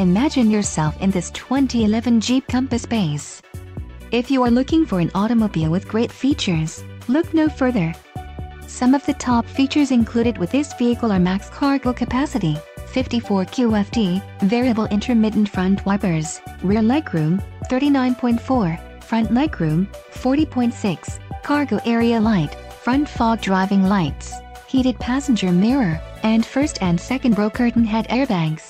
Imagine yourself in this 2011 Jeep Compass Base. If you are looking for an automobile with great features, look no further. Some of the top features included with this vehicle are max cargo capacity, 54 QFT, variable intermittent front wipers, rear legroom, 39.4, front legroom, 40.6, cargo area light, front fog driving lights, heated passenger mirror, and first and second row curtain head airbags.